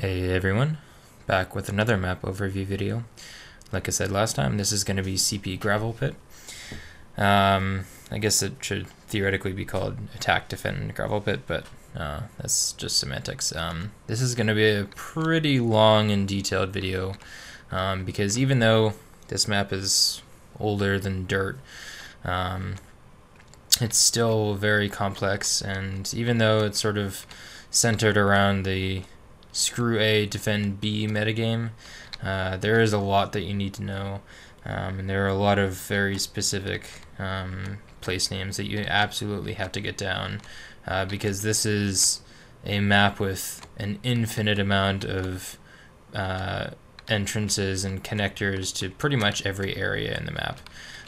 Hey everyone, back with another map overview video. Like I said last time, this is going to be CP Gravelpit. Um, I guess it should theoretically be called Attack Defend Gravelpit, but uh, that's just semantics. Um, this is going to be a pretty long and detailed video um, because even though this map is older than dirt, um, it's still very complex, and even though it's sort of centered around the screw A, defend B metagame. Uh, there is a lot that you need to know, um, and there are a lot of very specific um, place names that you absolutely have to get down uh, because this is a map with an infinite amount of uh, entrances and connectors to pretty much every area in the map.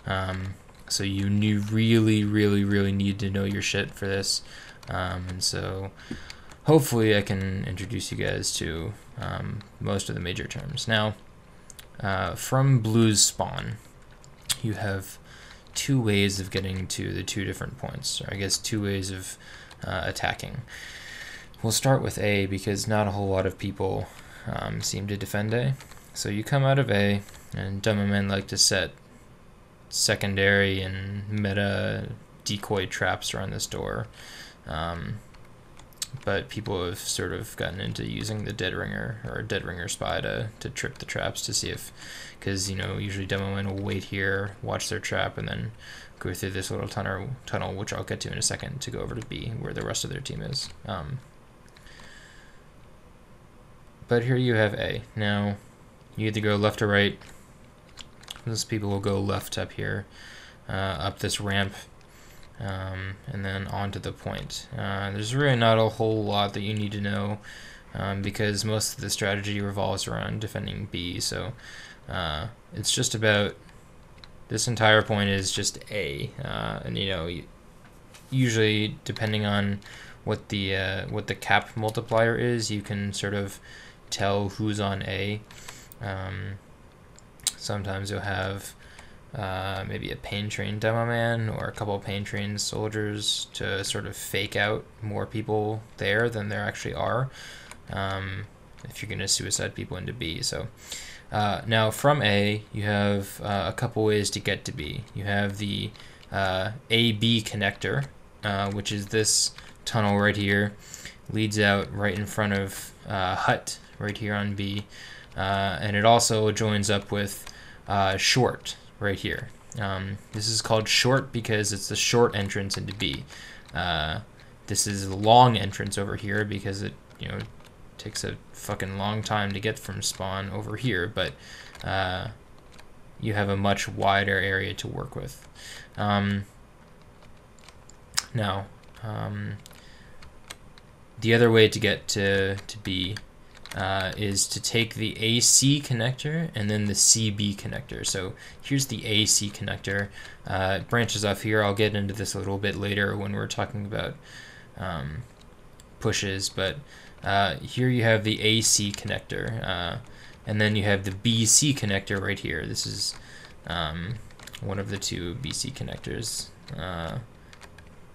Um, so you really, really, really need to know your shit for this. Um, and so hopefully I can introduce you guys to um, most of the major terms. Now, uh, from Blue's spawn, you have two ways of getting to the two different points, or I guess two ways of uh, attacking. We'll start with A because not a whole lot of people um, seem to defend A. So you come out of A, and Demomen like to set secondary and meta decoy traps around this door. Um, but people have sort of gotten into using the dead ringer or dead ringer spy to, to trip the traps to see if because you know usually demo men will wait here watch their trap and then go through this little tunnel tunnel which I'll get to in a second to go over to B where the rest of their team is. Um, but here you have A. Now you either go left or right. Most people will go left up here uh, up this ramp um, and then on to the point. Uh, there's really not a whole lot that you need to know um, because most of the strategy revolves around defending B. So uh, it's just about this entire point is just A, uh, and you know usually depending on what the uh, what the cap multiplier is, you can sort of tell who's on A. Um, sometimes you'll have uh, maybe a pain train demo man or a couple pain train soldiers to sort of fake out more people there than there actually are um, if you're going to suicide people into B. So uh, now from A, you have uh, a couple ways to get to B. You have the uh, AB connector, uh, which is this tunnel right here, leads out right in front of Hut right here on B, and it also joins up with Short right here. Um, this is called short because it's the short entrance into B. Uh, this is long entrance over here because it, you know, takes a fucking long time to get from spawn over here, but uh, you have a much wider area to work with. Um, now, um, the other way to get to, to B uh, is to take the AC connector and then the CB connector. So here's the AC connector. Uh, it branches off here. I'll get into this a little bit later when we're talking about um, pushes, but uh, here you have the AC connector, uh, and then you have the BC connector right here. This is um, one of the two BC connectors. Uh,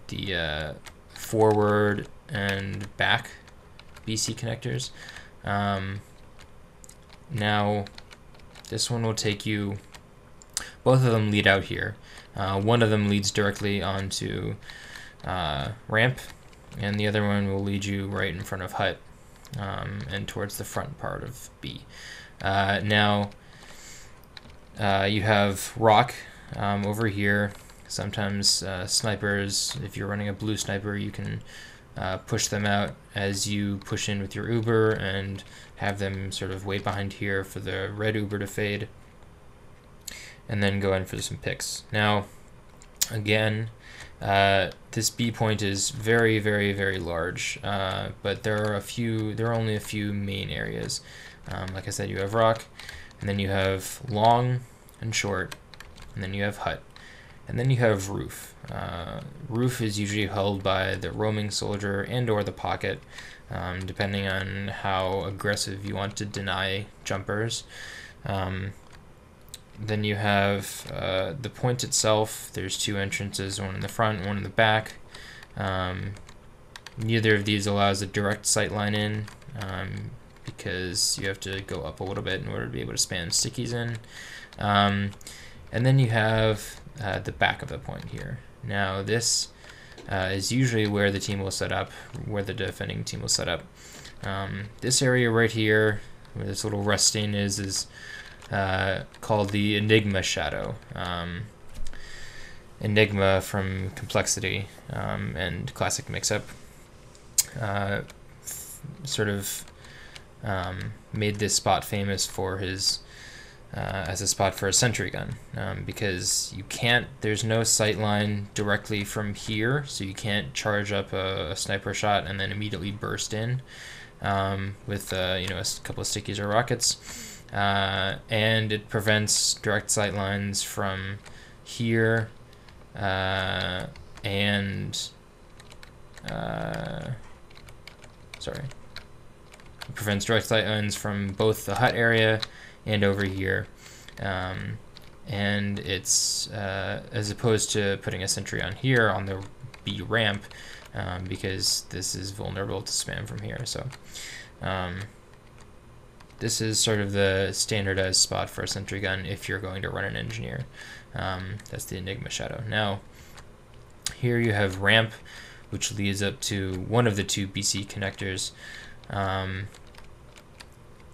the uh, forward and back BC connectors. Um, now, this one will take you, both of them lead out here. Uh, one of them leads directly onto uh, ramp, and the other one will lead you right in front of hut um, and towards the front part of B. Uh, now, uh, you have rock um, over here. Sometimes uh, snipers, if you're running a blue sniper, you can uh, push them out as you push in with your Uber and have them sort of wait behind here for the red Uber to fade and then go in for some picks. Now, again, uh, this B point is very, very, very large, uh, but there are a few, there are only a few main areas. Um, like I said, you have rock, and then you have long and short, and then you have hut. And then you have roof. Uh, roof is usually held by the roaming soldier and or the pocket, um, depending on how aggressive you want to deny jumpers. Um, then you have uh, the point itself. There's two entrances, one in the front, one in the back. Um, neither of these allows a direct sight line in. Um, because you have to go up a little bit in order to be able to span stickies in. Um, and then you have uh, the back of the point here. Now this uh, is usually where the team will set up, where the defending team will set up. Um, this area right here, where this little resting is, is uh, called the Enigma Shadow. Um, Enigma from Complexity um, and Classic Mixup uh, sort of um, made this spot famous for his uh, as a spot for a sentry gun um, because you can't there's no sight line directly from here so you can't charge up a, a sniper shot and then immediately burst in um, with uh, you know a couple of stickies or rockets. Uh, and it prevents direct sight lines from here uh, and uh, sorry. It prevents direct sight lines from both the hut area and over here. Um, and it's uh, as opposed to putting a sentry on here on the B ramp um, because this is vulnerable to spam from here. So um, this is sort of the standardized spot for a sentry gun if you're going to run an engineer. Um, that's the Enigma Shadow. Now here you have ramp which leads up to one of the two BC connectors. Um,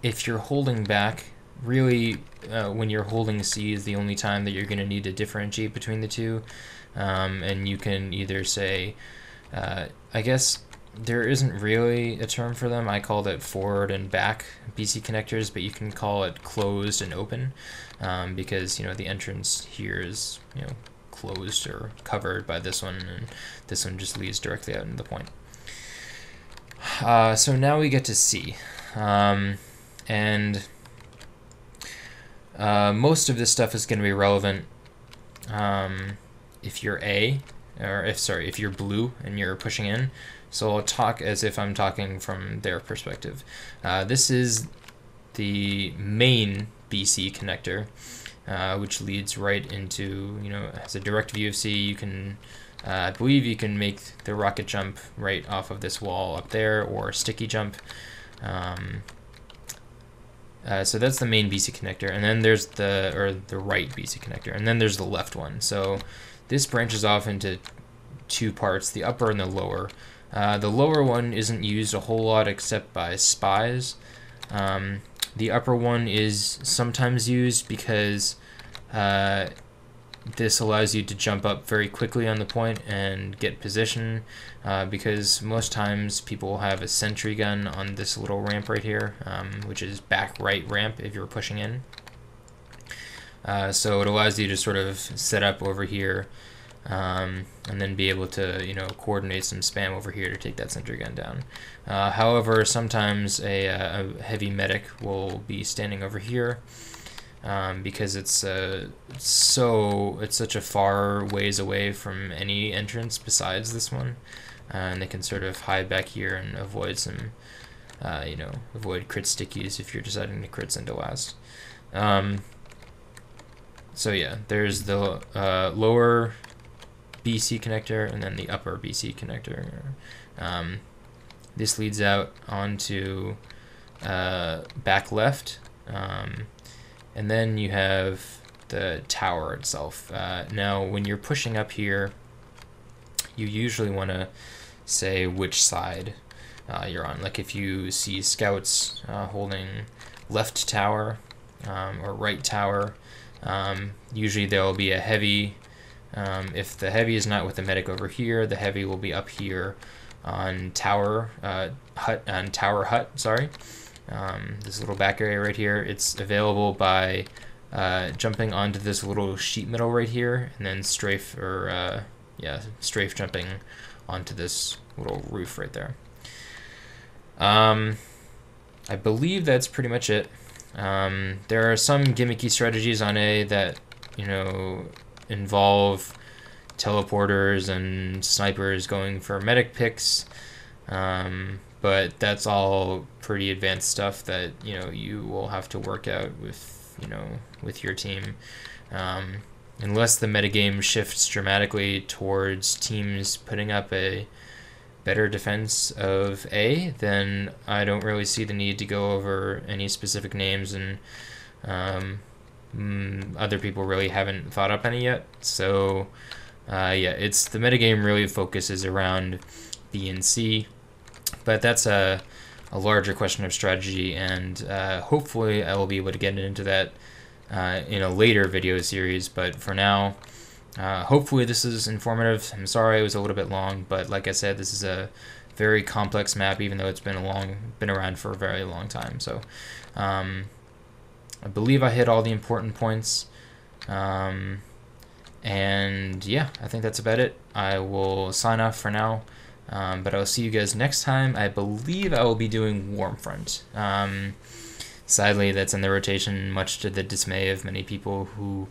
if you're holding back really uh, when you're holding C is the only time that you're going to need to differentiate between the two. Um, and you can either say, uh, I guess there isn't really a term for them. I called it forward and back BC connectors, but you can call it closed and open um, because, you know, the entrance here is, you know, closed or covered by this one, and this one just leads directly out into the point. Uh, so now we get to C. Um, and uh, most of this stuff is going to be relevant um, if you're A, or if sorry, if you're blue and you're pushing in. So I'll talk as if I'm talking from their perspective. Uh, this is the main BC connector, uh, which leads right into you know has a direct view of C. You can uh, I believe you can make the rocket jump right off of this wall up there or sticky jump. Um, uh, so that's the main BC connector, and then there's the or the right BC connector, and then there's the left one. So this branches off into two parts: the upper and the lower. Uh, the lower one isn't used a whole lot except by spies. Um, the upper one is sometimes used because uh, this allows you to jump up very quickly on the point and get position uh, because most times people will have a sentry gun on this little ramp right here, um, which is back right ramp if you're pushing in. Uh, so it allows you to sort of set up over here um, and then be able to, you know, coordinate some spam over here to take that sentry gun down. Uh, however, sometimes a, a heavy medic will be standing over here um, because it's uh, so it's such a far ways away from any entrance besides this one, uh, and they can sort of hide back here and avoid some, uh, you know, avoid crit stickies if you're deciding to crits into last. Um, so yeah, there's the uh, lower BC connector and then the upper BC connector. Um, this leads out onto uh, back left. Um, and then you have the tower itself. Uh, now, when you're pushing up here, you usually want to say which side uh, you're on. Like if you see scouts uh, holding left tower um, or right tower, um, usually there will be a heavy. Um, if the heavy is not with the medic over here, the heavy will be up here on tower uh, hut on tower hut. Sorry um, this little back area right here. It's available by uh, jumping onto this little sheet metal right here and then strafe or uh, yeah strafe jumping onto this little roof right there. Um, I believe that's pretty much it. Um, there are some gimmicky strategies on A that you know involve teleporters and snipers going for medic picks. Um, but that's all pretty advanced stuff that you know you will have to work out with you know with your team um, unless the metagame shifts dramatically towards teams putting up a better defense of A, then I don't really see the need to go over any specific names, and um, mm, other people really haven't thought up any yet. So, uh, yeah, it's the metagame really focuses around B and C, but that's a, a larger question of strategy, and uh, hopefully I will be able to get into that uh, in a later video series. But for now, uh, hopefully this is informative. I'm sorry it was a little bit long, but like I said, this is a very complex map, even though it's been a long, been around for a very long time. So um, I believe I hit all the important points. Um, and yeah, I think that's about it. I will sign off for now. Um, but I'll see you guys next time. I believe I will be doing Warmfront. Um, sadly, that's in the rotation, much to the dismay of many people who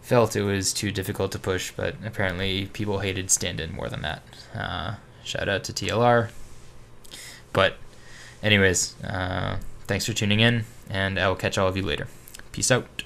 felt it was too difficult to push, but apparently people hated Standin more than that. Uh, shout out to TLR. But anyways, uh, thanks for tuning in, and I will catch all of you later. Peace out.